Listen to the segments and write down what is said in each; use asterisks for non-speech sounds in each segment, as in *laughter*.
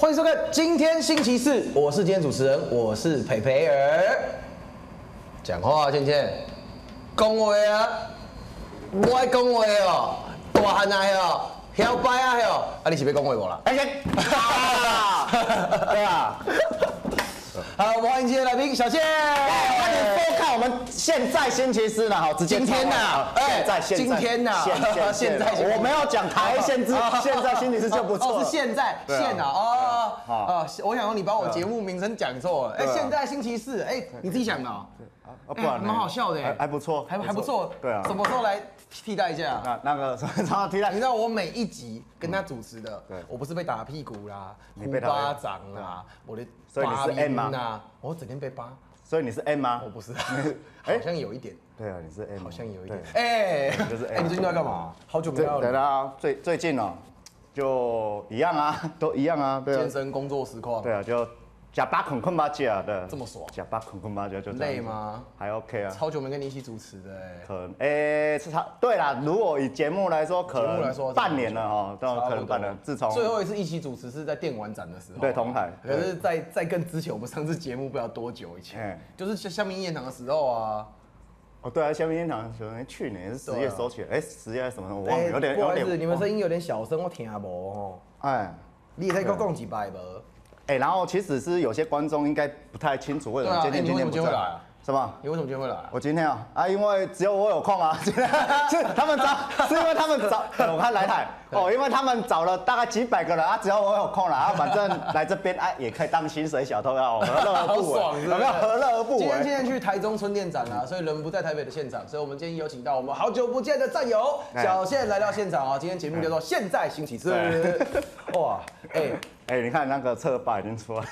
欢迎收看今天星期四，我是今天主持人，我是培培儿。讲话，倩倩，恭维啊，我爱恭维哦，大汉啊哦，摇摆啊哦，啊你是要恭维我啦？哎呀，*laughs* *laughs* 对啊，好，我们欢迎今天来宾小谢。欢迎收看我们现在星期四呢，好，直接今天呐啊哎现在现今天呐现现现在我没有讲台限制，现在星期四就不错哦，是现在现啊哦对啊哦，我想说你把我节目名称讲错了，哎，现在星期四，哎，你自己想的哦，啊不然蛮好笑的，还还不错，还还不错，对啊，什么时候来替代一下？那那个什么超替代。你知道我每一集跟他主持的对，我不是被打屁股啦，呼你被打巴掌啦，我的所以你是 M 吗？我整天被扒，所以你是 M 吗？我不是，*laughs* 哎？好像有一点，对啊，你是 M，好像有一点，哎，就是 M 哎，你最近都在干嘛？好久没对到了，对啦，最最近哦，就一样啊，*laughs* 都一样啊，对啊。健，身工作实况，对啊，就假八捆捆八假的，这么爽假八捆捆八假就累吗？还 OK 啊，超久没跟你一起主持的，哎。可能诶，是差对啦。如果以节目来说，可能半年了哦，都可能半年。自从最后一次一起主持是在电玩展的时候，对同台可是在，在更之前，我们上次节目不知道多久以前哎，就是像香槟宴场的时候啊。哦，对啊，下面烟厂可能去年是十月收起来，哎，十月什么什么？我忘了，哎有点有不好意思，点。你们声音有点小声，我听不哦。哎你也可以给我讲几百无？哎，然后其实是有些观众应该不太清楚为什么今天今天不会来啊，是吧？你为什么今天会来啊？我今天啊啊，因为只有我有空啊，*laughs* 今天是他们找，是因为他们找，我看来台哦，因为他们找了大概几百个人啊，只要我有空了啊，反正来这边哎也可以当薪水小偷啊，何乐而不为？有没有何乐而不为今天今？天去台中春店展啊，所以人不在台北的现场，所以我们今天有请到我们好久不见的战友哎小谢来到现场啊。今天节目叫做《现在星期四》，*laughs* 哇，哎，哎，你看那个侧霸已经出来，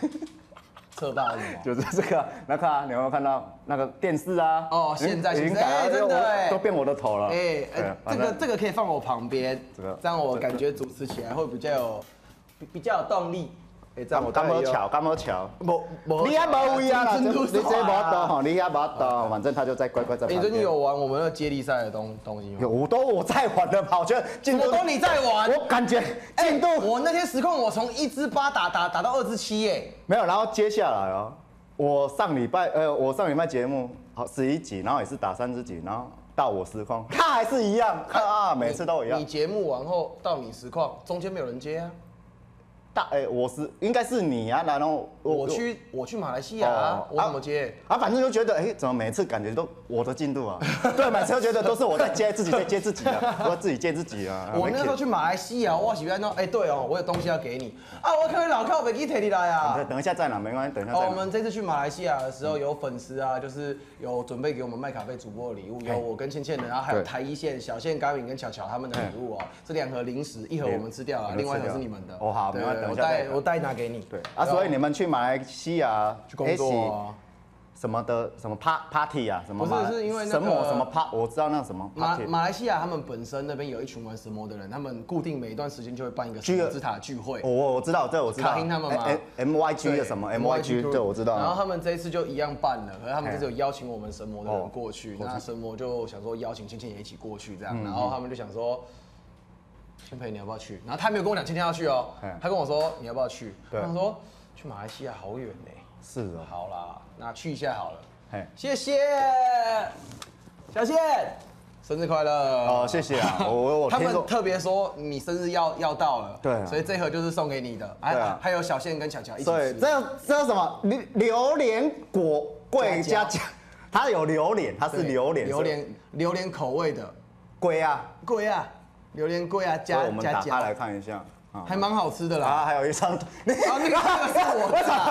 侧大是什么？就是这个，那看啊，你有没有看到那个电视啊？哦现在已经现在改了哎真的哎都变我的头了。哎这个这个可以放我旁边，这个这样我感觉主持起来会比较有比比较有动力。哎，这样我干大概有么巧，干么巧。无无你也没位啊你这没啊到吼，你还没到，反正他就在乖乖在。你最近有玩我们的接力赛的东东西吗？有，都我在玩的吧？我觉得进度我都你在玩。我感觉哎进度我那天实况我从一支八打打打到二支七耶。没有，然后接下来哦，我上礼拜呃，我上礼拜节目好十一集，然后也是打三支集，然后到我实况，他还是一样啊，每次都一样你。节目完后到你实况，中间没有人接啊。大哎，我是应该是你啊，然后我去我去马来西亚啊哦，我怎么接？啊，反正就觉得哎，怎么每次感觉都我的进度啊？*laughs* 对，每次都觉得都是我在接自己在接自己啊，我自己接自己啊。我那时候去马来西亚，我喜欢说，哎，对哦，我有东西要给你啊，我可以老靠北给提你来啊等。一下在哪没关系，等一下哦，我们这次去马来西亚的时候，有粉丝啊，就是有准备给我们麦卡贝主播的礼物，有我跟倩倩的，然后还有台一线、小线、高敏跟巧巧他们的礼物哦。这两盒零食，一盒我们吃掉了，另外一盒是你们的。哦好对没关系我带等一下再我带拿给你。对啊，所以你们去马来西亚去工作啊。什么的什么 pa party 啊，什么不是是因为那什么个什么 pa，我知道那什么马 party，马来西亚他们本身那边有一群玩神魔的人，他们固定每一段时间就会办一个神魔之塔聚会。我我我知道，这我知道。卡丁他们吗 M Y G 的什么 M Y G，group 这我知道。然后他们这一次就一样办了，可是他们这次有邀请我们神魔的人哦过去，那神魔就想说邀请倩倩也一起过去这嗯样，然后他们就想说。千培，你要不要去？然后他没有跟我讲今天要去哦嘿，他跟我说你要不要去？对。他想说去马来西亚好远呢。是。哦，好啦，那去一下好了。嘿，谢谢。小谢，生日快乐！哦，谢谢啊，我我我他们特别说你生日要要到了，对啊。所以这盒就是送给你的。哎还有小宪跟巧巧一起这这叫什么？榴榴莲果桂加加加，它有榴莲，它是榴莲，榴莲榴莲口味的。龟啊，贵啊，榴莲贵啊，加我们加打开来加，看一下。啊还蛮好吃的啦。啊，还有一张，啊，那个那个是我的。*laughs* 啦，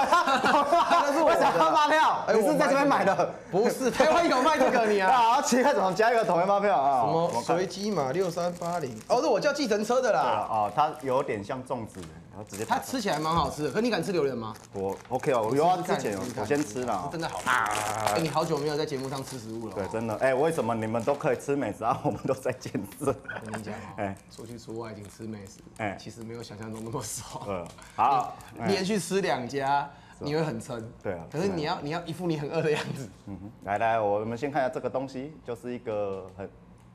那 *laughs* 是我的为什么要发票？哎我你是在这边买的？不是，*laughs* 台湾有卖这个你啊。*laughs* 啊，奇怪，怎么加一个统一发票啊？什么随机码六三八零？哦，是我叫计程车的啦。哦，它有点像粽子，然后直接它吃起来蛮好吃的，可你敢吃榴莲吗？我 OK 哦，我有啊，之前我先吃了是，真的好吃。啊哎，你好久没有在节目上吃食物了哦。对，真的，哎，为什么你们都可以吃美食啊，我们都在健身？我跟你讲哦哎，出去出外景吃美食，哎其实没有想象中那么爽。呃，好，哎连续吃两家，你会很撑。对啊可是你要你要一副你很饿的样子。嗯哼。来来，我们先看一下这个东西，就是一个很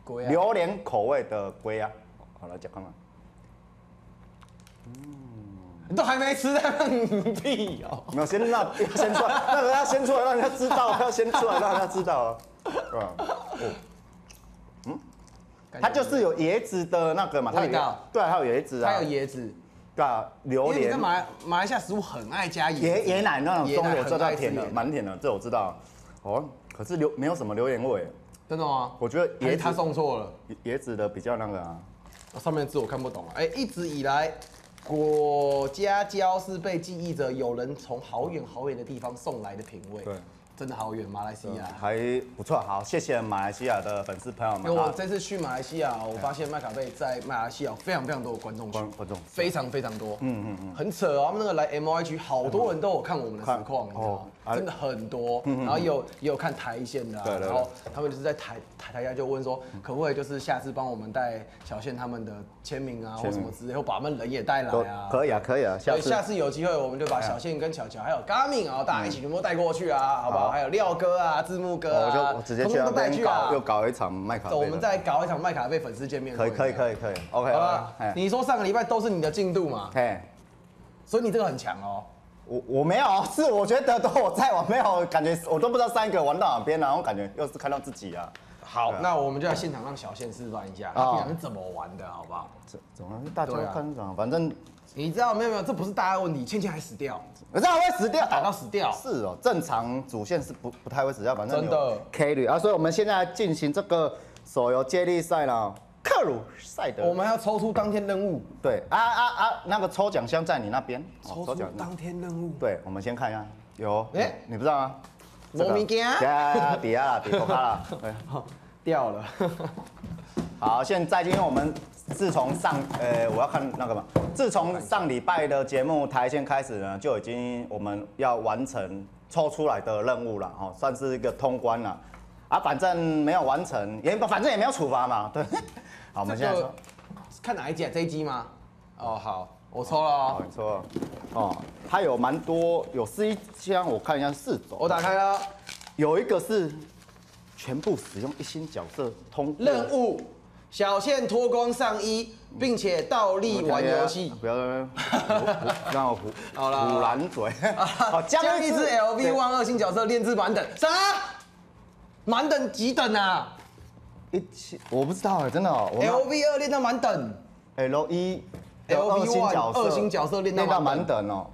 龟啊，榴莲口味的龟啊，好了讲看看，你都还没吃，在那你屁哦！没有先让先出来，那个要先出来让人家知道，要先出来让人家知道啊。*laughs* 嗯，它就是有椰子的那个嘛，它有对啊，它有椰子啊，它有椰子，对啊，榴莲为你在、马来马来西亚食物很爱加椰椰椰奶那种中有这道甜的，蛮甜的，这我知道。哦，可是榴没有什么榴莲味，真的吗？我觉得椰还是他子送错了，椰子的比较那个啊。上面的字我看不懂啊。哎，一直以来，果家椒是被记忆着有人从好远好远的地方送来的品味。对，真的好远，马来西亚。还不错，好，谢谢马来西亚的粉丝朋友们。因为我啊这次去马来西亚，我发现麦卡贝在马来西亚非常非常多的观众群观，众非常非常多，嗯嗯嗯，很扯哦。他们那个来 M Y 区，好多人都有看我们的实况，你知道吗真的很多，然后也有也有看台线的啊，对对对然后他们就是在台台台下就问说，可不可以就是下次帮我们带小线他们的签名啊，或什么之类，或把他们人也带都来啊。可以啊，可以啊，下次下次有机会，我们就把小线跟巧巧还有 Garmin 啊，大家一起全部带过去啊，好不好？好还有廖哥啊、字幕哥我就啊，我直接去那通通都带去啊搞，又。搞一场麦卡我们再搞一场麦卡贝粉丝见面会。可以可以可以可以，OK 好吧。？你说上个礼拜都是你的进度嘛，嘿，所以你这个很强哦。我我没有，*laughs* 是我觉得都我在，我没有感觉，我都不知道上一个玩到哪边，然后感觉又是看到自己啊。好啊。那我们就在现场让小线示范一下，他是怎么玩的，好不好？怎怎么大家看长，反正你知道没有没有，这不是大家的问题，倩倩还死掉，可是还会死掉，打到死掉。是哦，正常主线是不不太会死掉，反正真的。K 率啊，所以我们现在进行这个手游接力赛啦，克鲁塞德。我们还要抽出当天任务，对啊啊啊，那个抽奖箱在你那边，哦抽出当天任务。对，我们先看一下，有，哎哎，你不知道吗？没物件呀，底下啦，底口卡啦。*laughs* 对，掉了，*laughs* 好，现在因为我们自从上，呃，我要看那个嘛，自从上礼拜的节目台线开始呢，就已经我们要完成抽出来的任务了，哈，算是一个通关了。啊，反正没有完成，也反正也没有处罚嘛，对。好，我们现在说，看哪一集啊？这一集吗？哦，好，我抽了哦。好，，你抽了，哦，它有蛮多，有四一箱，我看一下四种，我打开了。有一个是全部使用一星角色通任务，小线脱光上衣，并且倒立玩游戏。不要让我胡 *laughs* 好啦胡蓝嘴。*laughs* 好，将一只 LV 对。One 二星角色练字满等，啥？满等几等啊一起，我不知道哎，真的哦。？LV 二练到满等，L 一 LV 二星角色，二星角色练到满满等哦。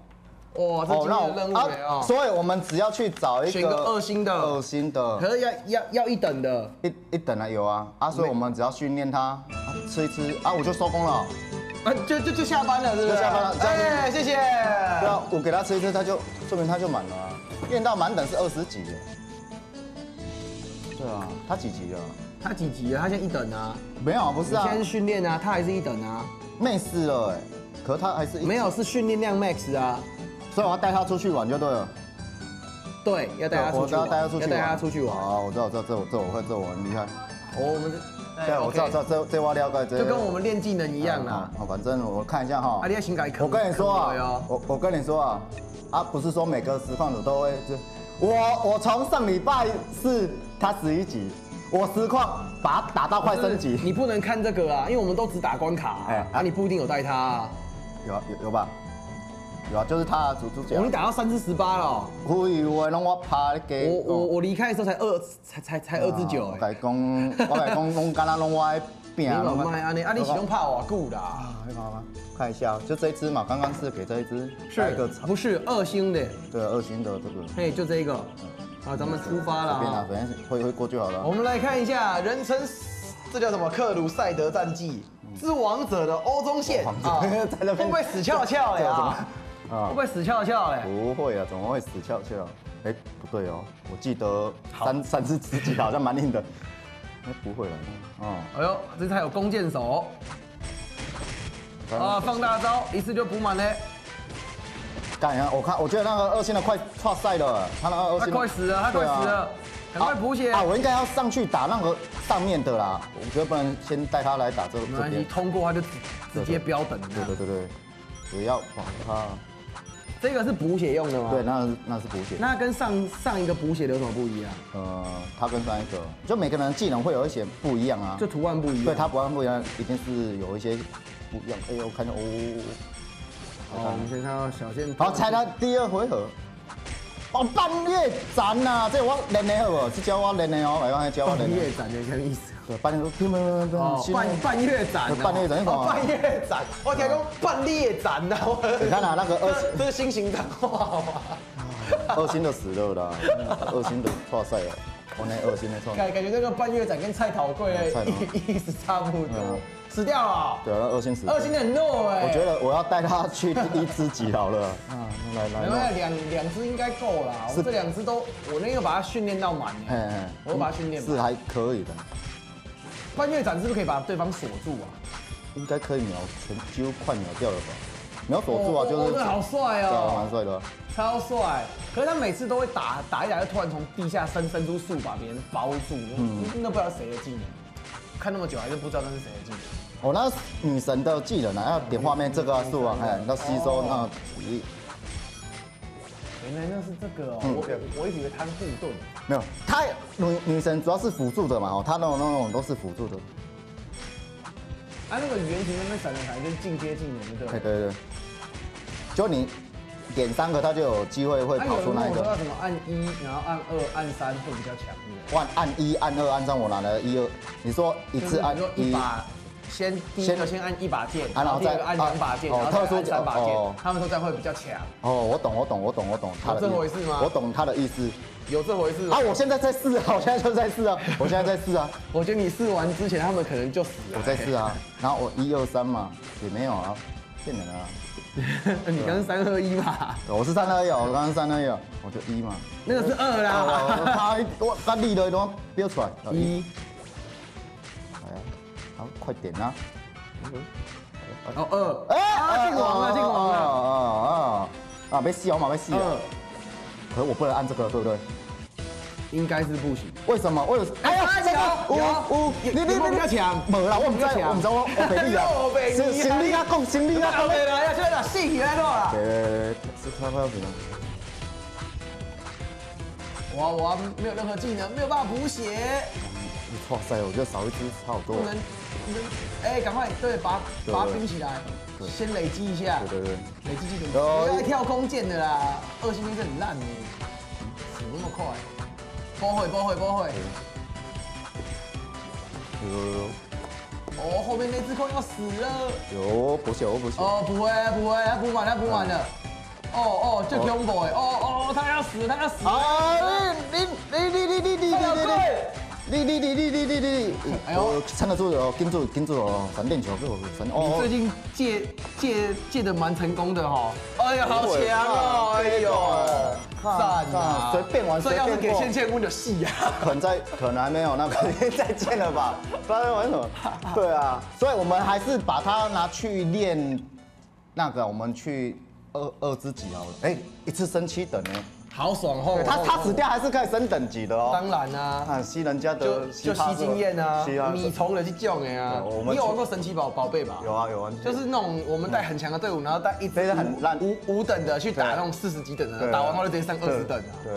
哇，这今天的任务啊？所以我们只要去找一选个二星的二星的可是要要要一等的，一一等啊有啊啊，所以我们只要训练它啊吃一吃啊，我就收工了。啊，就就就下班了，是不是？就下班了哎，谢谢。对啊，我给他吃一吃，他就说明他就满了啊。练到满等是二十级耶。对啊，他几级了？他几级啊？他现在一等啊。没有啊，不是啊你现在，是训练啊，他还是一等啊。max 了哎，可是它还是一没有，是训练量 max 啊。所以我要带他出去玩就对了。对，要带他出去玩，我要带他出去要玩，带他出去玩。好，我知道，知道这我这我会，这我很厉害。哦，我们对，我知道，这这这我了解，这就跟我们练技能一样啦。好，反正我看一下哈啊，。你要先改坑。我跟你说啊，我我跟你说啊，啊不是说每个实况组都会就，我我从上礼拜四他十一级，我实况把它打到快升级，你不能看这个啊，因为我们都只打关卡啊哎，啊，你不一定有带它啊。有啊有有吧？有啊，就是他啊主主角我。们打到三至十八了哦。我以为拢我怕你给我我我离开的时候才二，才才才二至九我哎。甲讲，我甲讲，拢敢若拢我的你饼。老麦啊你啊你喜欢怕我久啦？啊，你看吗？看一下，就这一只嘛，刚刚是给这一只，下一个是不是二星的？对二星的这个，嘿，就这一个。好，咱们出发了随便啊，啊！反正会会过就好了。我们来看一下人称这叫什么克鲁塞德战记之王者的欧中线王者啊，*laughs* 在会不会死翘翘嘞 *laughs* 啊？啊会不会死翘翘嘞？不会啊，怎么会死翘翘？哎，不对哦，我记得三三只自己好像蛮硬的。哎，不会了，哦，哎呦，这次还有弓箭手啊，放大招一次就补满嘞，干呀！我看，我觉得那个二星的快跨赛了，他那个二他星快死了，他快死了，赶快补血啊！，我应该要上去打那个上面的啦，我觉得不能先带他来打这这边。通过他就直直接标本对对对对，我要把他，这个是补血用的吗？对，。那那是补血。那跟上上一个补血的有什么不一样？呃，它跟上一个，就每个人的技能会有一些不一样啊。就图案不一样。对它不按不一样，一定是有一些不一样。哎呦，我看见哦，哦，我们先看到小线，好，猜到第二回合。哦，半月斩呐，这我练的好不？这教我练的哦，来，我教我练的。半月斩的什么意思？对，半月拼拼拼拼哦，半半月斩，半月斩，哦，半月斩，我听讲半月斩呐。你看啊，那个二，*laughs* 这是新型的话二星的死了啦，二星的错赛了，我那二星的错。感感觉那个半月斩跟菜桃贵意意思差不多。死掉了。对啊，二星死。二星很弱哎。我觉得我要带他去第一只级好了。*laughs* 啊，来来。没有，两两只应该够了。我这两只都，我那个把它训练到满。嗯嗯。我把它训练。是还可以的。半月斩是不是可以把对方锁住啊？应该可以秒全，几乎快秒掉了吧？秒锁住啊，就是。这好帅哦。蛮帅的。超帅。可是他每次都会打打一打，就突然从地下伸伸出树，把别人包住。嗯。那不知道谁的技能。看那么久还是不知道那是谁的技能。哦，那女神的技能啊，要点画面这个是啊，哎，要吸收那体力。原来那是这个哦，我我一直以为它是护盾。没有，她女女神主要是辅助的嘛，哦，她那种那种都是辅助的。啊，那个圆形那边闪的闪就是进阶技能，对对？对对对。就你点三个，它就有机会会跑出那一个。要什么按一，然后按二、按三会比较强。按按一、按二、按三，我拿了一二。你说一次按一把。先第一个先按一把剑，然后再按两把剑，然后再按三把剑。他们说这样会比较强。哦，我懂，我懂，我懂，我懂。有这回事吗？我懂他的意思。有这回事啊！我现在在试啊，我现在就在试啊，我现在在试啊。我觉得你试完之前，他们可能就死了。我在试啊，然后我一二三嘛，也没有啊，骗人啊。*laughs* 你刚刚三二一嘛？我是三二一，我刚刚三二一，我就一嘛。那个是二啦。他我他立了都标出来。一。来啊，好，快点啊！哦二，哎，进王了，进王了，啊啊啊！啊，没死哦嘛，没死哦。可是我不能按这个，对不对？应该是不行。为什么？为什么？哎呀，这个有有，你你你比较强。没啦，我唔知，我唔知我 *laughs* 我北力啊。行行李啊，讲行李啊，讲。对啦，要现在死起来了。对对对，是快快要死了。我我没有任何技能，没有办法补血。哇塞，我觉得少一只差好多。不能，不能，哎，赶快，对，把把它冰起来，先累积一下。对对对，累积技能。不要跳弓箭的啦，二星兵是很烂的，死那么快。波会波会波会。有有有。哦，后面那只空要死了。有补血，我补血。哦，不会不会，他补满，他补满了。哦哦，就恐怖哎！哦哦，他要死，他要死。啊！你你你你你你你你。你你你你你你你，哎呦，撑得住哦，盯住盯住哦，闪电球给我闪。你最近借借借的蛮成功的哈。哎呀，好强哦！哎呦，赞啊！随便玩，这要是给倩倩问的戏呀，可能在可能还没有那个再见了吧？*laughs* 不知道在玩什么。对啊，所以我们还是把它拿去练那个，我们去二二之几好了。哎，一次升七等呢。好爽哦！他他死掉还是可以升等级的哦。当然啊，啊吸人家的就吸经验啊，米虫人去救你啊。你有玩过神奇宝宝贝吧？有啊有啊，就是那种我们带很强的队伍，然后带一直很烂五五等的去打那种四十几等的，打完后就直接上二十等啊。对。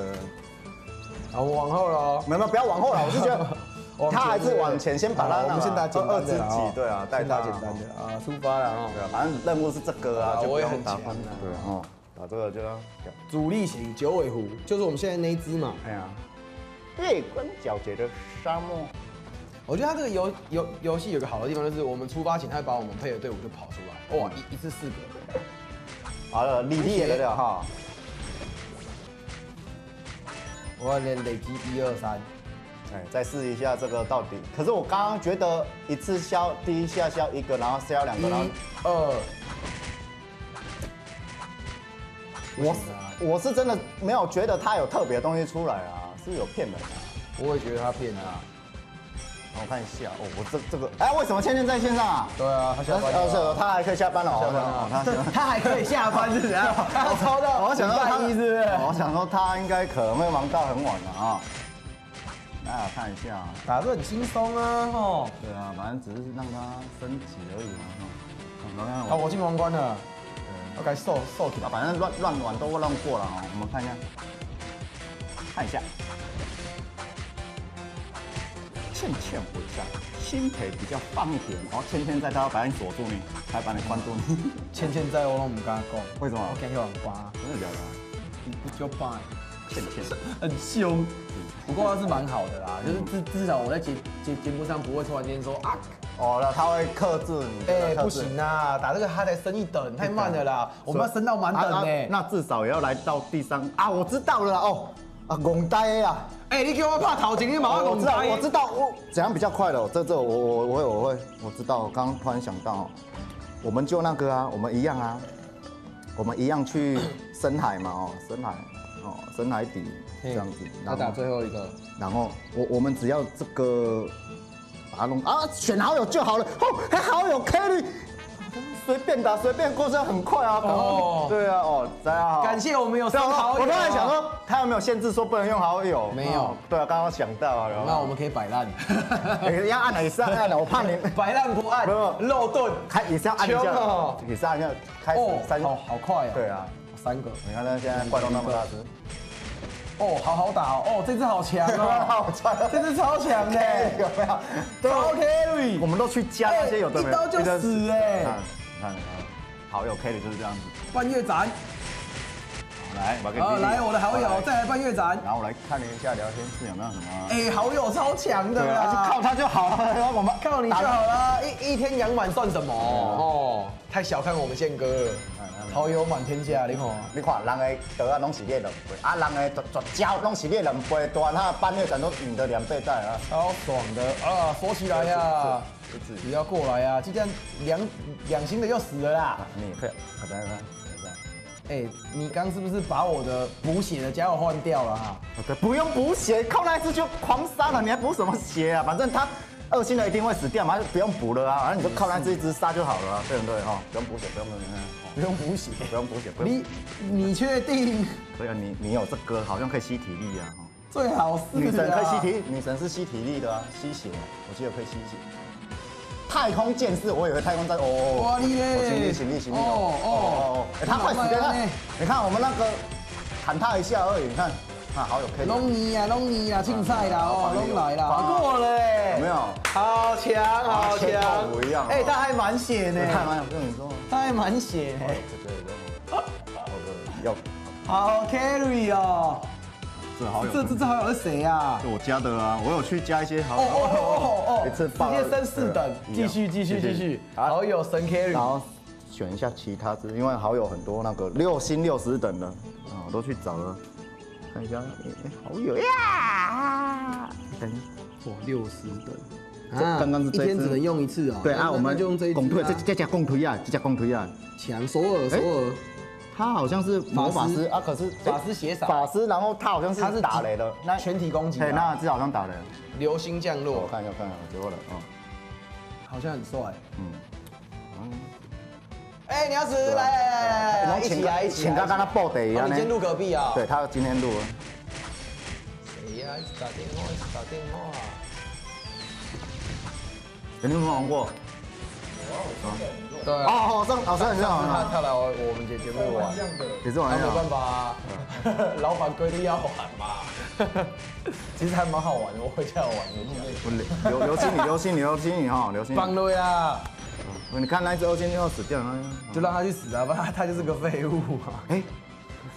好，我往后了。没有没有，不要往后了，我是觉得 *laughs* 他还是往前先把他我们先打简单的啊。对啊，带他简单的啊，出发了啊。对啊，反正任务是这个啊，就不用打翻了。对哦。啊，这个就主力型九尾狐，就是我们现在那一只嘛。哎呀，月光皎洁的沙漠。我觉得它这个游游游戏有个好的地方，就是我们出发前，它会把我们配的队伍就跑出来。哇，一一次四个。好了，力力也了哈。我要连累积一二三。哎，再试一下这个到底。可是我刚刚觉得一次消第一下消一个，然后消两个，然后二。我我是真的没有觉得他有特别的东西出来啊，是有骗人啊。我也觉得他骗人啊。我看一下哦，我这这个哎，为什么倩倩在线上啊？对啊，他下班了。他还可以下班了。下班了。他 *laughs* 他还可以下班是怎样？他超到我想说他是不是？我想说他应该可能会忙到很晚了啊。来看一下，打得很轻松啊，哦。对啊，反正只是让他升级而已嘛，哈。好，我进王冠了。OK，瘦瘦体吧，反正乱乱玩都乱过了啊。我们看一下，看一下，倩倩回上，心陪比较放一点，然后倩倩在，他要把你锁住你，还把你关住你，倩倩在我拢唔敢讲，为什么我？惊叫人扒，真的假的？你不就扒？倩倩，很凶。不过他是蛮好的啦，就是至至少我在节节节目上不会突然间说啊，哦，那他会克制你，哎，不行啊，打这个他才升一等，太慢了啦，我们要升到满等啊呢。那至少也要来到第三啊！我知道了哦，啊，拱呆啊！哎，你给我怕头前，你马上我知道，我知道。我怎样比较快了？这这我我我会我会我知道，我刚刚突然想到哦，我们就那个啊，我们一样啊，我们一样去深海嘛哦，深海哦，深海底这样子，他打最后一个，然后我我们只要这个把它弄啊，选好友就好了。哦，还好友 Kelly，随便打随便过，这样很快啊。哦哦，对啊，哦，大家好，感谢我们有升对啊好友。我刚才想，说，他有没有限制说不能用好友？没有哦对啊，刚刚想到啊。那我们可以摆烂，也 *laughs* 要按了，也是要按了，我怕你 *laughs* 摆烂不按没有，肉盾。开也是要按一下 *laughs* 凶哦，也是按一下开始哦，三。好好快啊。对啊，三个。你看他现在怪都那么大只，哦，好好打哦，哦，这只好强哦，*laughs* 好帅这只超强的，*laughs* 有没有？都 carry，我们都去加那些有的没一刀就死哎。你看，你看，好友 carry 就是这样子。半月斩，好来，我给好，你来我的好友，再来半月斩，然后我来看了一下聊天室有没有什么。哎，好友超强的对啊，就啦，靠他就好了。*laughs* 我们靠你就好了，一一天养满算什么？哦，太小看我们宪哥了，好友满天下，你看。你看，人的刀啊，拢是列两倍，啊，人的绝绝招拢是列两倍，大他半月斩都赢得两倍在啊。超爽的啊！锁起来呀！不要过来啊！这样两两星的要死了啦！你也可以，好的，来，哎，你刚是不是把我的补血的家伙换掉了哈？对，不用补血，靠那一次就狂杀了，你还补什么血啊？反正他二星的一定会死掉嘛，就不用补了啊，反正你就靠那只一只杀就好了啊，对不对哈？不用补血，不用补血，不用补血。不用补血，不用。你你确定？可以啊，你你有这歌好像可以吸体力啊，最好是女神可以吸啊体，女神是吸体力的啊，吸血，我记得可以吸血。太空剑士，我以为太空战哦，哇你嘞。哦行力行力行力哦哦。哦哦哦，哎他快死掉了你看我们那个砍他一下而已，你看，啊好有 K，弄你啊，弄你啊，竞赛啦哦，弄来啦，打过了哎，有没有？好强，好切强。泡芙一样，哎，他还满血呢，看嘛，我跟你说，他还满血。呢，这个有，有，好 carry 哦，这好友，这这这好友是谁啊？是我加的啊，我有去加一些好友。哦哦哦哦，*laughs* 一次爆直接升四等，继续继续继续，好。友神 carry，然后选一下其他字，因为好友很多那个六星六十等的啊，我都去找了，看一下，哎哎好友呀，等。哇，六十等，这刚刚是这一天只能用一次哦。对啊，那我们那就用这一拱推，只啊这这家拱腿啊，这家拱腿啊，强首尔首尔，他好像是魔法法师师啊，可是法师血洒法师，然后他好像是他是打雷的，那全体攻击啊。对，那只好像打雷，流星降落。我落，看一下，看一下，结果了，哦，好像很帅。嗯，哎，鸟子来来来来来，一起来一起。请他跟他报得一样你今天录隔壁啊？对，他今天录了，谁呀？一直打电话，一直打电话。肯定没有玩过？对啊。哦哦，上老师很他好，他来我我们节节目玩，也是玩没办，法啊，老板规定要玩嘛。*laughs* 其实还蛮好玩的，我回家有玩一下。流流星雨，流星雨，流星雨哈，流星。放了呀，你看那只欧金要死掉了，就让他去死啊！不然他他就是个废物啊。哎，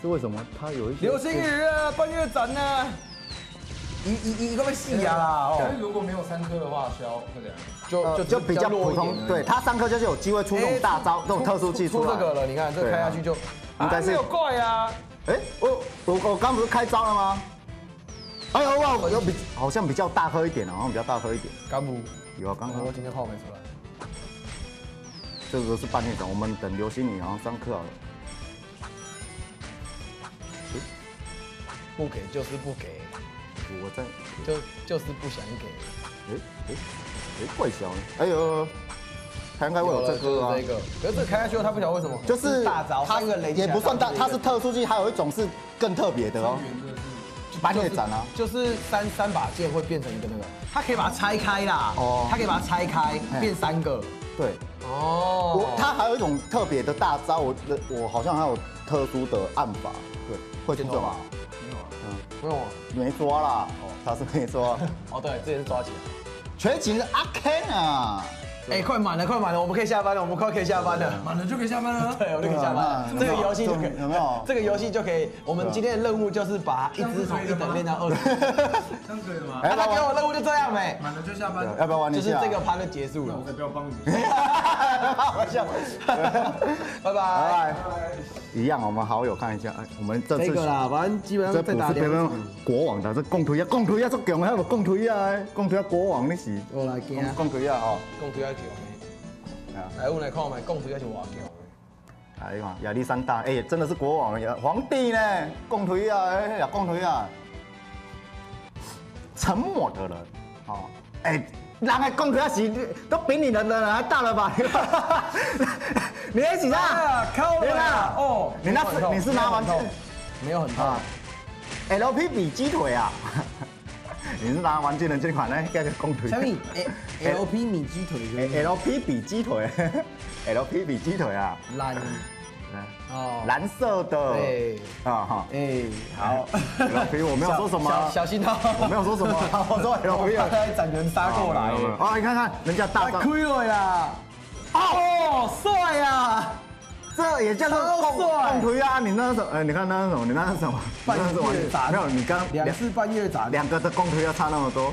是为什么他有一些流星雨啊，半月斩啊，一一一个被戏啊啦但是哦，如果没有三颗的话，消会怎样？就就比较普通，对他三颗就是有机会出这种大招、这种特殊技出这个了，你看这开下去就，应该是有怪啊，哎，我我我刚不是开招了吗？哎呦哇，我有比好像比较大颗一点，好像比较大颗一点。干不？有啊，刚刚我今天话没出来，这个是半夜场，我们等流星雨好像上课好了。不给就是不给，我在，就就是不想给。哎哎哎，怪小呢。哎呦，他应该会有这个啊。就是，这个，可是这个开下去后他不晓得为什么，就是大招，他一个雷也不算大，它是是特殊技，还有一种是更特别的哦，半夜斩啊。就是三三把剑会变成一个那个，它可以把它拆开啦，哦。哦，它可以把它拆开嘿。变三个，对，哦。我它还有一种特别的大招，我我好像还有特殊的按法，对，会去做吗？没有啊，嗯，不用啊，没抓啦，哦，他是没抓，*laughs* 哦对，这也是抓起来，全勤的阿 Ken 啊，哎，快满了，快满了，我们可以下班了，我们快可以下班了。满了就可以下班了。*laughs* 对，我们就可以下班了。这个游戏就可以有没有这个游戏就可以。我们今天的任务就是把一只从一等练到二十。这样可以了吗？啊他给我任务就这样没，满了就下班。要不要玩一下？就是这个盘就结束了那我。才不要帮你。*laughs* 玩笑，*laughs* 拜拜。拜拜。一样，我们好友看一下，哎，我们这次这个啦，反正基本这不上再打两是别人。国王的，这共推啊，共推啊，足强，还有共推啊，共推啊，国王那是我来惊，共推啊吼，共推要强啊的。来，我来看嘛，共推要是偌强的。哎呀，亚历山大，哎，真的是国王呀，皇帝呢，共推啊，哎呀，共推啊，沉默的人，哦，哎，人的共推啊是都比你的人还大了吧？*laughs* 你在几啊张？靠你看哦，你那是你是拿完痛，没有很痛啊。，LP 比鸡腿啊，你是拿玩具的这款呢，该个共推。小米 *laughs* L P 米鸡腿是不是？LP 比鸡腿，LP 比鸡腿啊，蓝。哦，蓝色的，对，啊哈。哎，好。，LP 我没有说什么。小心哦！我没有说什么，*laughs* 我说 LP 啊，他展人杀过来，啊，你看看人家大亏了呀！哦，帅呀！这也叫做共共推啊，你那是什么？哎，你看那是什么？你那是什么？半那是玩月斩没有，你刚两次半月斩，两个的共推要差那么多，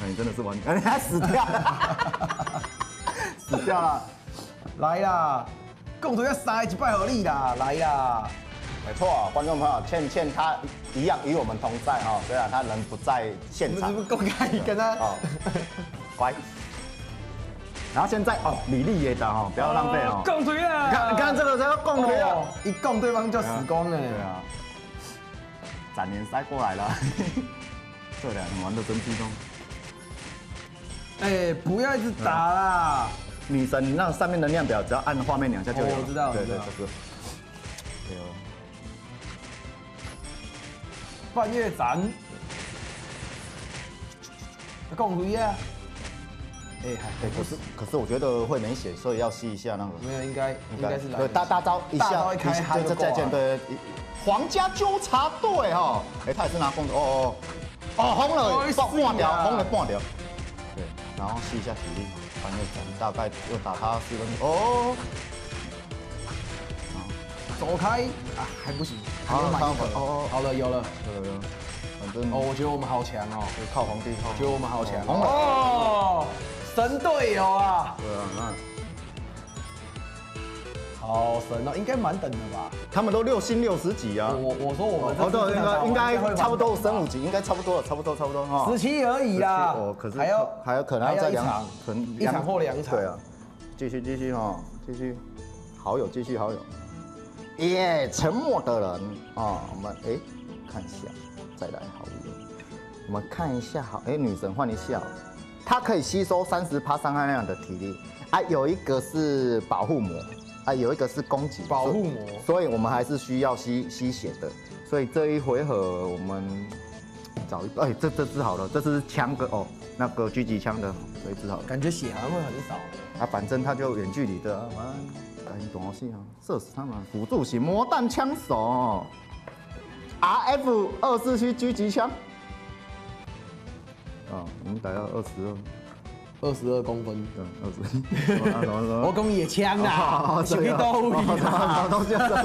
那你真的是完，哎，他死掉了，死掉了。来啦！共推要杀一拜合力啦！来啦！没错，观众朋友，倩倩她一样与我们同在哈，虽然她人不在现场我们是不是公开跟他？哦，乖。然后现在哦，李丽也打哦，不要浪费哦。共推啊！你看，你看这个要共推啊哦！一共对方就死光了。对啊，展联赛过来了，这两人玩的真激动。哎，不要一直打啦！女神，你那上面能量表只要按画面两下就有我知道对对，这个。对哦。半夜斩，共推啊！哎，可是可是我觉得会没血，所以要吸一下那个。没有，应该应该。是来对大大招一下，就这再见对。皇家纠察队哈，哎，他也是拿弓的哦哦哦，红了，哎半半条，是啊轰了半掉。对，然后吸一下体力，反正大概又打他四分钟。哦。走开。啊，还不行，还没满一个。好好好好了，有了。对对对，反正哦，哦，我觉得我们好强哦，就靠皇帝觉得我们好强红了。哦，神队友啊，对啊，那好神哦，应该满等的吧？他们都六星六十几啊。我我说我们哦，对，应该应该差不多升五级，应该差不多了，差不多差不多哈。十七而已啦。哦，可是还要还有可能要再两场，可能一场或两场。对啊，继续继续哈，继续，好友继续好友，耶，沉默的人啊，我们哎看一下，再来好友，我们看一下好，哎女神换一下，它可以吸收三十帕伤害量的体力，啊有一个是保护膜，啊有一个是攻击保护膜所以我们还是需要吸吸血的，所以这一回合我们找一哎这这只好了，这是枪的哦，那个狙击枪的这一只好了。感觉血还会很少。啊，反正他就远距离的，啊，赶紧懂游戏啊，射死他们！辅助型魔弹枪手，R F 二四七狙击枪，啊，我们打到二十二，二十二公分，对，二十，啊什么什么我讲野枪啦，小去都什么啦，东西啊？什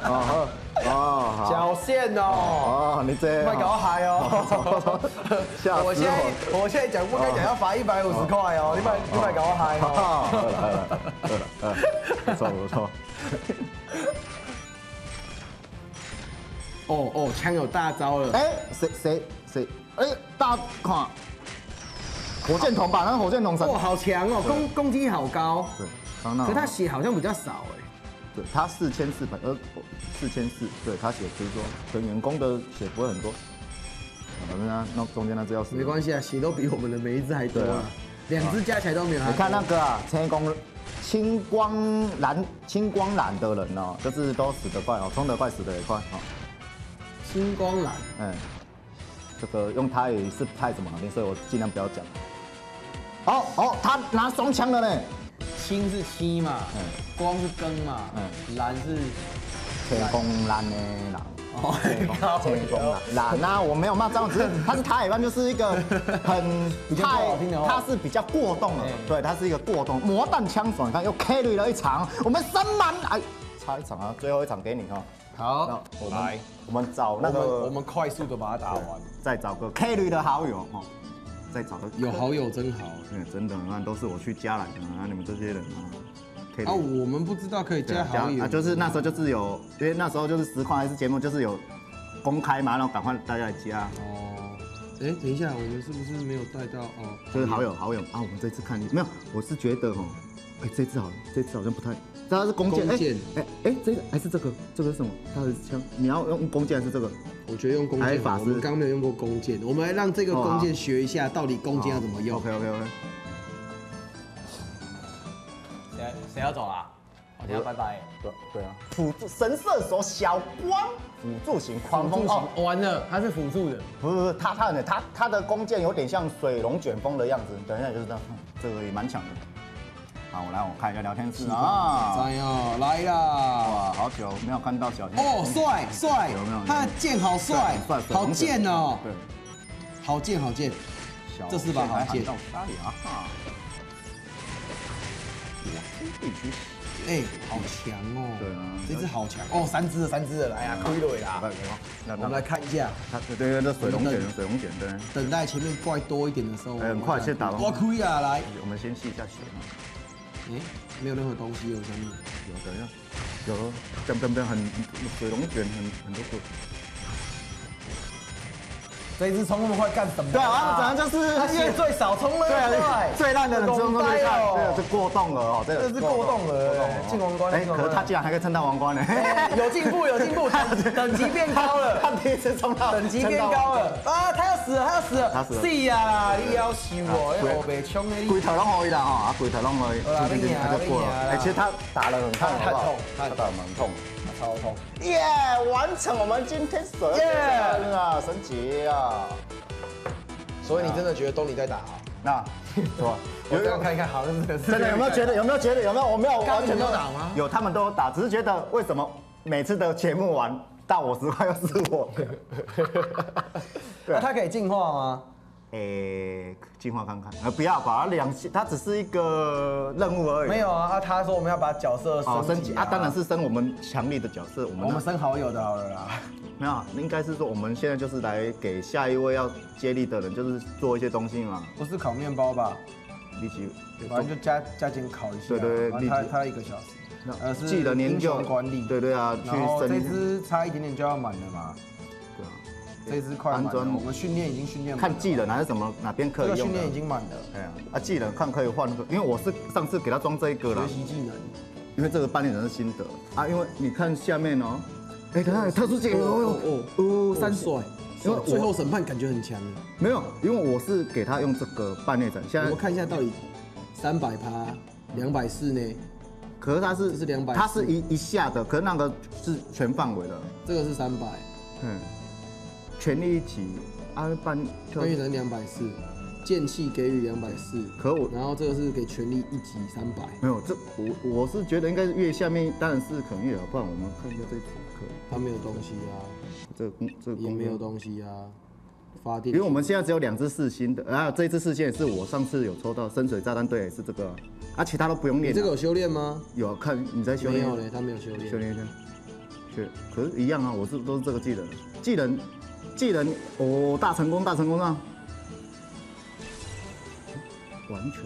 好哦好，小线哦。哦，你这快搞嗨哦！*laughs* 我现在我！我现在讲不该讲要罚一百五十块哦，你快你快搞嗨哦！不错不错。*laughs* 哦哦，枪有大招了，哎，谁谁谁？哎，大家看，火箭筒吧，那个火箭筒神哇，。好强哦，攻攻击好高，对，可他血好像比较少哎。对他四千四百呃四千四，对他血最多，跟员工的血不会很多。反正他那中间那只要死。没关系啊，血都比我们的每一只还多两只加起来都没有。你看那个啊，青光青光蓝青光蓝的人哦，就是都死得快哦，冲得快，死得也快哦。青光蓝，嗯，这个用台语是不太怎么好听，所以我尽量不要讲。哦哦，他拿双枪了呢，青是七嘛，嗯。光是庚嘛，嗯。蓝是天空蓝的蓝。哦，轻功啦，啦，那我没有骂脏，只是他是塔野班，就是一个很比较 *laughs* 不好听的话。他是比较过动的，对，他是一个过动魔弹枪手，你看又 carry 了一场，我们三满哎，差一场啊，最后一场给你哦。那好，我们我们找那那个我们快速的把它打完。再找个 carry 的好友哦，再找个有好友真好嗯，真的，你看都是我去加来的啊，你们这些人啊啊！我们不知道可以加好友啊，就是那时候就是有，因为那时候就是实况还是节目，就是有公开嘛，然后赶快大家来加，哦。哎，等一下，我们是不是没有带到哦？就是好友好友啊。我们这次看没有，我是觉得哦，哎，这次好，这次好像不太，它是弓箭，弓箭哎哎哎，这个还是这个，这个是什么？它的枪，你要用弓箭还是这个？我觉得用弓箭，还是法师我们刚刚没有用过弓箭，我们来让这个弓箭学一下，到底弓箭要怎么用。？OK OK OK，谁谁要走啦？我要拜拜。对对啊，辅助神射手小光，辅助型狂风哦，完了，他是辅助的。不是不是，他他的他他的弓箭有点像水龙卷风的样子，等一下就是这样，嗯这个也蛮强的。好，我来我看一下聊天室啊。哎呦，来啦！哇，好久没有看到小天。哦，帅帅有没有，他的剑好帅好贱哦，对，好贱好剑。小这是把好剑到沙里啊哈。我天地区哎，好强哦！对啊这只好强哦，三只了，三只了，来呀，亏了啦！那我们来看一下，他对对对，这水龙卷水龙卷对。等待前面怪多一点的时候，哎很快先打龙我亏啊！来，我们先试一下血嘛。哎，没有任何东西有什么。有等一下，有边边边很水龙卷很很多个。这一只冲那么快干什么？对啊，反正就是他血最少，冲了对最烂的人冲都最快，对，这过动了哦，这这是过动了。哎进王冠哎，可是他竟然还可以撑到王冠呢，*laughs* 有进步，有进步，*laughs* 等等级变高了。*laughs* 他第一次冲到等级变高了。啊！他要死了，他要死了，他死了。是呀，你要死我，我被冲的龟头拢可以啦哈，啊龟头拢可了。哎，其实他打了很痛，他好不好？痛他他打得蛮痛。超痛。耶，完成我们今天十耶啊，神奇啊！所以你真的觉得东尼在打啊？那 *laughs* 是吧？我这样看一看，好像是真的有没有觉得？*laughs* 有没有觉得？有没有？我没有完全你有打吗有，他们都有打，只是觉得为什么每次的节目完到我十块又是我？*laughs* 对他可以进化吗？诶，进化看看，呃，不要把它两，它只是一个任务而已。没有啊，啊他说我们要把角色哦，升级级啊，当然是升我们强力的角色，我们我们升好友的好了啦。*laughs* 没有啊，应该是说我们现在就是来给下一位要接力的人，就是做一些东西嘛，不是烤面包吧？立即反正就加加紧烤一下。对对对他他一个小时。呃，是记得研究英雄管理。对对啊，去然后这升只差一点点就要满了嘛，对啊，这只快满了。安装我们训练已经训练看技能还是什么哪边可以用的这个训练已。经满了，哎呀，啊技能看可以换那个，因为我是上次给他装这一个了学，习技能。因为这个半猎人是心得啊，因为你看下面哦，哎，等下特殊技能哦哦哦三帅，因为最后审判感觉很强。没有，因为我是给他用这个半猎斩，现在我们看一下到底三百趴、两百四呢？可是他是这是240它是一一下的，可是那个是全范围的，这个是三百，嗯，全力一起啊半关羽人两百四，剑气给予两百四，可我然后这个是给全力一击三百，没有这我我是觉得应该是越下面当然是可能越好，不然我们看一下这一组可他没有东西啊，这个公这个公也没有东西啊，发电因为我们现在只有两只四星的，啊，这一只四星也是我上次有抽到深水炸弹队也是这个。啊，啊其他都不用练啊。你这个有修炼吗？有啊看你在修炼。没有嘞，他没有修炼。修炼一下，学可是一样啊，我是都是这个技能，技能技能哦大成功大成功啊，完全，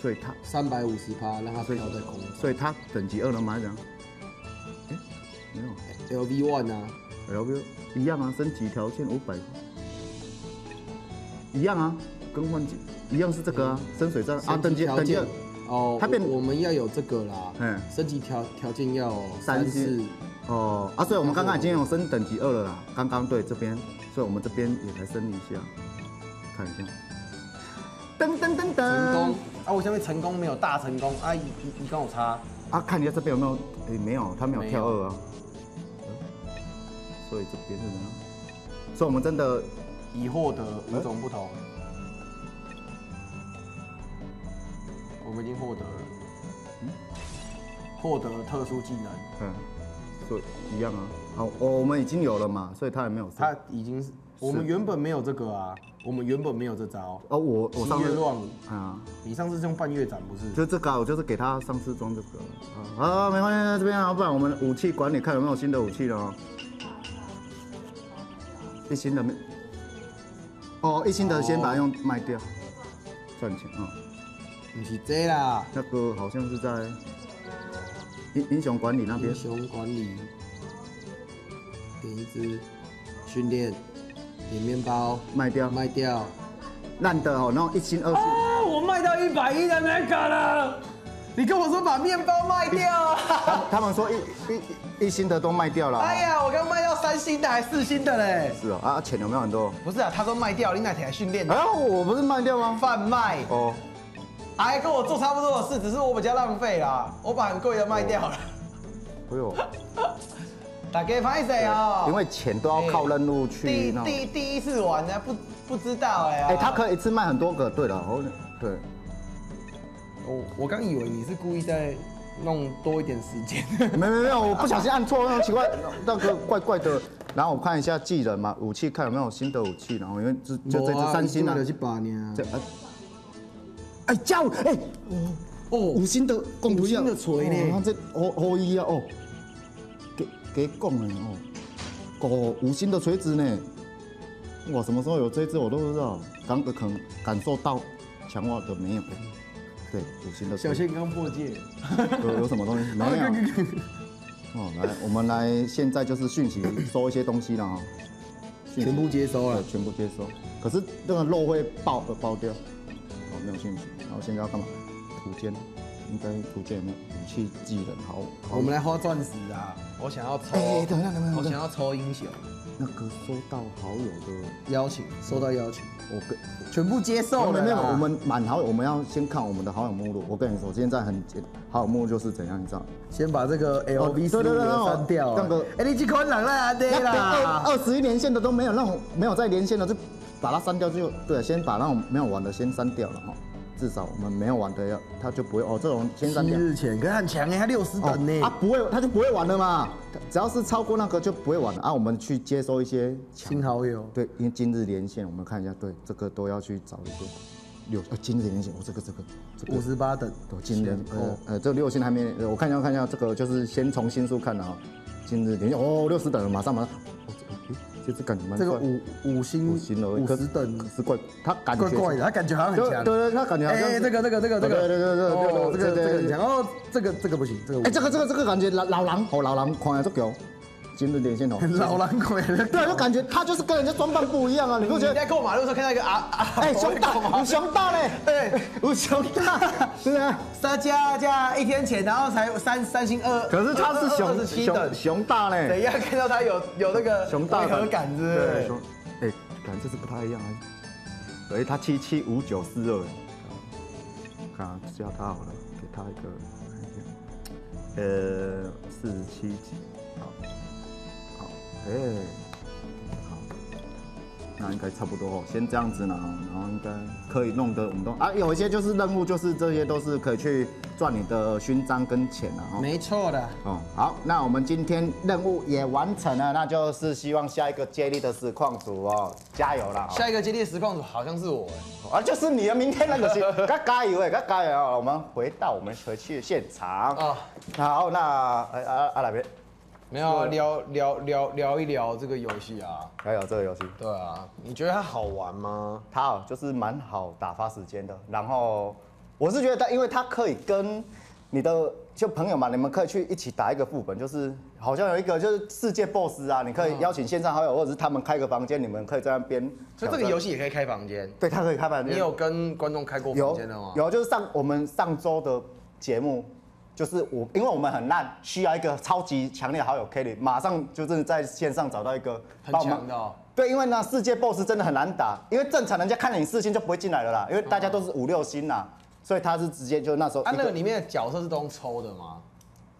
所以他三百五十趴，让它飘在空中。所以他等级二了吗？这样？哎，没有 LV One 啊，，L V 一样啊，升级条件五百，一样啊，更换技一样是这个啊，深水战啊，等级条件等级二。哦，他变我我们要有这个啦，嗯升级条条件要三三四，哦啊，所以我们刚刚已经有升等级二了啦。刚刚对这边，所以我们这边也来升一下，看一下。噔噔噔噔，成功啊！我下面成功没有大成功啊！你你你跟我差，啊！看一下这边有没有？诶，没有，他没有跳二啊。所以这边是怎样？所以我们真的已获得五种不同。我们已经获得了，获得特殊技能，嗯，就一样啊。好，我我们已经有了嘛，所以他也没有他。已经是我们原本没有这个啊，我们原本没有这招。哦，我我上次乱舞，啊，你上次是用半月斩不是？就这个啊，我就是给他上次装这个啊。好，没关系，这边啊，不然我们武器管理看有没有新的武器了哦。一星的没，哦，一星的先把它用卖掉，赚钱啊。不是这啦，那个好像是在英英雄管理那边英。雄管理，点一只训练，点面包卖掉卖掉。烂的哦，然后一星二星。啊，我卖到一百一的没卡了。你跟我说把面包卖掉啊？他他们说一一一一星的都卖掉了、哎呀，我刚卖到三星的还四星的嘞。是哦，啊，钱有没有很多？不是啊，他说卖掉，你哪天训练的？啊，我不是卖掉吗？贩卖，哦，还跟我做差不多的事，只是我比较浪费啦，我把很贵的卖掉了。哎呦，*laughs* 大家拍谁哦？因为钱都要靠任务去第。第第一次玩呢，不不知道哎。哎，他可以一次卖很多个。对了，哦，对，我我刚以为你是故意在弄多一点时间。*laughs* 没没没有，我不小心按错，那种奇怪，*laughs* 那个怪怪的。然后我看一下技能嘛，武器看有没有新的武器，然后因为就就这只三星啊这。呃哎叫哎哦五星的共图五星的锤呢哦这哦哦一啊哦，给给供呢哦，哦五星的锤子呢，我什么时候有这只我都不知道，刚可能感受到强化的没有，对五星的小心刚破戒。有有什么东西？没有？哦来我们来现在就是讯息收一些东西了啊，讯息。全部接收了。全部接收，可是那个肉会爆呃爆掉，哦没有讯息，然后现在要干嘛？图鉴，应该图鉴有武器技能？好，好我们来花钻石啊！我想要抽，哎等一下等一下我想要抽英雄那个收到好友的，邀请，收到邀请，我跟全部接受了。没有我们满好友，我们要先看我们的好友目录。我跟你说，现在很简，好友目录就是怎样，你知道？先把这个 LV 对对对对删掉啊。那个哎，你这款人啦，对啦。二十一连线的都没有，那种没有再连线的就把它删掉就对，先把那种没有玩的先删掉了哈。至少我们没有玩的要，他就不会哦，这种先删七掉。日前，可是很强哎，他六十哦等呢。啊，不会，他就不会玩了嘛。只要是超过那个就不会玩了啊。我们去接收一些强新好友，对，因为今日连线，我们看一下，对，这个都要去找一些六呃今日连线，哦，这个这个这个五十八等。对，今日前后呃呃，这六星还没，呃我看一下看一下，这个就是先从新数看的啊。今日连线哦，六十等了，马上马上，哦，这诶这感觉蛮帅这个五五星五星了，五十等。可，是怪，他感觉怪怪的，他感觉好像很强。对对，他感觉好像哎，是。这个这个这个这个，对对对对这个这个很强。哦，这个这个不行，这个哎，这个这个这个感觉老老狼哦，老狼看起来足球，今日连线头，*laughs* 老狼鬼了。对，就感觉他就是跟人家装扮不一样啊，你不觉得？你在过马路的时候看到一个啊啊，哎，熊大，有熊大嘞，对，*laughs* 有熊大，*laughs* 是啊。他加加一天前，然后才三三星二，可是他是熊十七等熊，熊大嘞，怎样看到他有有那个熊大违和感是不是？对熊，哎，感这是不太一样啊。哎，他七七五九四二，看啊加他好了，给他一个，呃，四十七级，哎，好，那应该差不多哦，先这样子呢，然后应该可以弄得我们都啊，有一些就是任务，就是这些都是可以去赚你的勋章跟钱啊。哦没错的。哦，好，那我们今天任务也完成了，那就是希望下一个接力的实况组哦，加油啦！下一个接力实况组好像是我哎，啊，就是你的明天那个是，加加油哎，加加油哦！我们回到我们回去的现场啊好，那哎啊啊那边没有啊聊聊聊聊一聊这个游戏啊。聊聊这个游戏，对啊，你觉得它好玩吗？它哦就是蛮好打发时间的。然后我是觉得它，因为它可以跟你的就朋友嘛，你们可以去一起打一个副本，就是好像有一个就是世界 BOSS 啊，你可以邀请线上好友，或者是他们开个房间，你们可以在那边。所以这个游戏也可以开房间。对，它可以开房间。你有跟观众开过房有间的吗？有，就是上我们上周的节目，就是我因为我们很烂，需要一个超级强烈的好友 Kelly，马上就是在线上找到一个很强的哦。对，因为呢世界 BOSS 真的很难打，因为正常人家看了你四星就不会进来了啦，因为大家都是五六星啦，所以他是直接就那时候啊，那个里面的角色是都用抽的吗？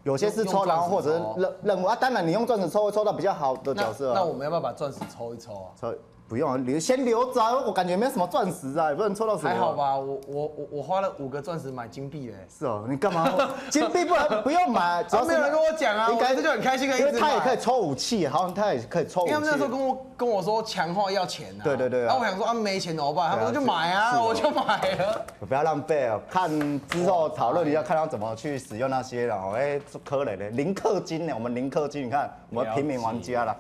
有些是抽，然后或者是任任务啊，当然你用钻石抽会抽到比较好的角色啊。那我们要不要把钻石抽一抽啊？抽不用啊，你先留着啊，我感觉没有什么钻石啊，也不能抽到什么。还好？吧，我我我我花了五个钻石买金币嘞。是哦，你干嘛？*laughs* 金币不能不用买，主要是没有人跟我讲啊，应该我这就很开心因为他也可以抽武器，好像他也可以抽武器。因为他们那时候跟我跟我说强化要钱啊，对对对啊啊，我想说啊没钱怎么办？他们说就买是啊，哦我就买了。不要浪费哦，看之后讨论一下，看他怎么去使用那些了。哦哎，科磊的零氪金呢？我们零氪金，你看我们平民玩家了。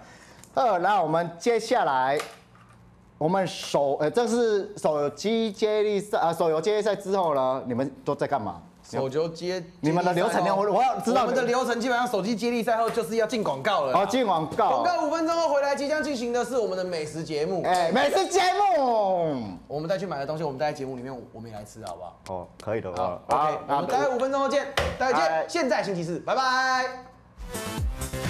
二，那我们接下来，我们手，呃，这是手机接力赛啊，手游接力赛之后呢，你们都在干嘛？手球接你们的流程接力赛后我我要知道我们的流程基本上手机接力赛后就是要进广告了啦。哦，进广告。广告五分钟后回来，即将进行的是我们的美食节目。哎，美食节目。我们再去买的东西，我们待在节目里面，我们也来吃，好不好？哦，可以的。好哦，OK，我们待会五分钟后见，大家哎见。现在星期四，拜拜。